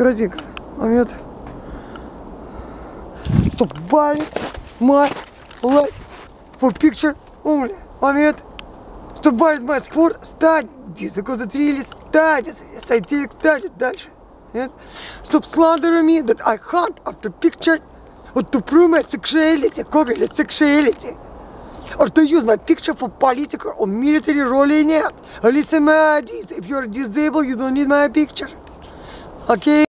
Каразик, момент. Стоп, buy мать, life for picture умли, Момент. Стоп, buy мать, спорт, studies, because it really scientific. Дальше. Нет? Stop slandering me that I hunt after picture or to prove my sexuality, cognitive sexuality. Or to use my picture for political or military role нет. Listen, my ideas. If you're disabled, you don't need my picture. Okay?